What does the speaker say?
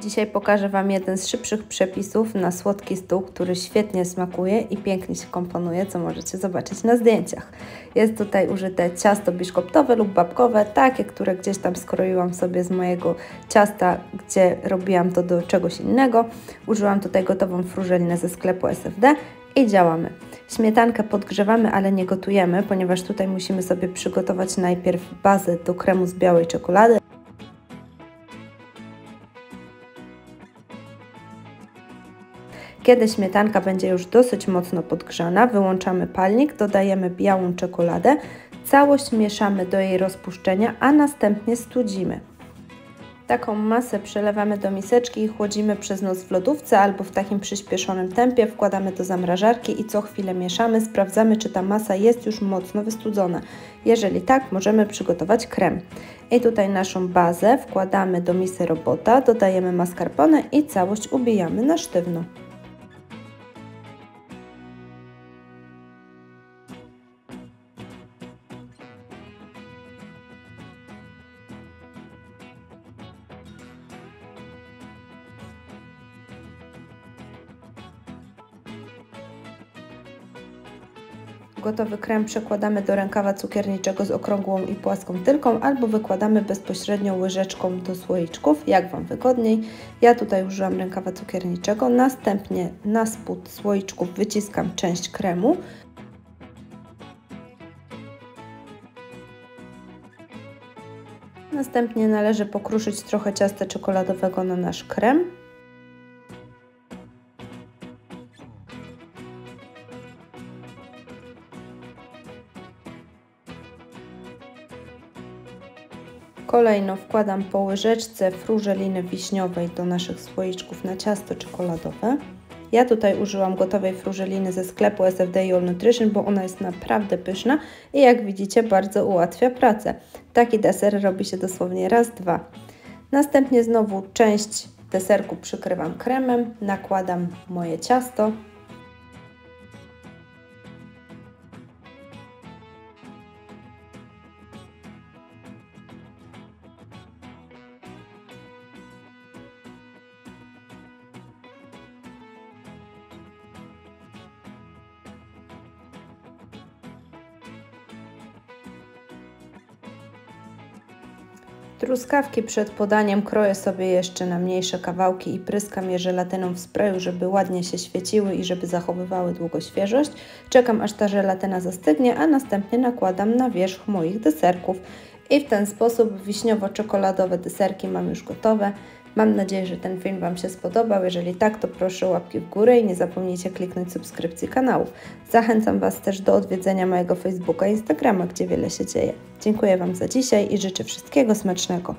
Dzisiaj pokażę Wam jeden z szybszych przepisów na słodki stół, który świetnie smakuje i pięknie się komponuje, co możecie zobaczyć na zdjęciach. Jest tutaj użyte ciasto biszkoptowe lub babkowe, takie, które gdzieś tam skroiłam sobie z mojego ciasta, gdzie robiłam to do czegoś innego. Użyłam tutaj gotową frużelinę ze sklepu SFD i działamy. Śmietankę podgrzewamy, ale nie gotujemy, ponieważ tutaj musimy sobie przygotować najpierw bazę do kremu z białej czekolady. Kiedy śmietanka będzie już dosyć mocno podgrzana, wyłączamy palnik, dodajemy białą czekoladę, całość mieszamy do jej rozpuszczenia, a następnie studzimy. Taką masę przelewamy do miseczki i chłodzimy przez noc w lodówce albo w takim przyspieszonym tempie. Wkładamy do zamrażarki i co chwilę mieszamy, sprawdzamy czy ta masa jest już mocno wystudzona. Jeżeli tak, możemy przygotować krem. I tutaj naszą bazę wkładamy do misy robota, dodajemy mascarpone i całość ubijamy na sztywno. Gotowy krem przekładamy do rękawa cukierniczego z okrągłą i płaską tylką albo wykładamy bezpośrednio łyżeczką do słoiczków, jak Wam wygodniej. Ja tutaj użyłam rękawa cukierniczego, następnie na spód słoiczków wyciskam część kremu. Następnie należy pokruszyć trochę ciasta czekoladowego na nasz krem. Kolejno wkładam po łyżeczce frużeliny wiśniowej do naszych słoiczków na ciasto czekoladowe. Ja tutaj użyłam gotowej frużeliny ze sklepu SFD All Nutrition, bo ona jest naprawdę pyszna i jak widzicie bardzo ułatwia pracę. Taki deser robi się dosłownie raz, dwa. Następnie znowu część deserku przykrywam kremem, nakładam moje ciasto Truskawki przed podaniem kroję sobie jeszcze na mniejsze kawałki i pryskam je żelatyną w sprayu, żeby ładnie się świeciły i żeby zachowywały długo świeżość. Czekam aż ta żelatyna zastygnie, a następnie nakładam na wierzch moich deserków. I w ten sposób wiśniowo-czekoladowe deserki mam już gotowe. Mam nadzieję, że ten film Wam się spodobał. Jeżeli tak, to proszę łapki w górę i nie zapomnijcie kliknąć subskrypcji kanału. Zachęcam Was też do odwiedzenia mojego Facebooka i Instagrama, gdzie wiele się dzieje. Dziękuję Wam za dzisiaj i życzę wszystkiego smacznego.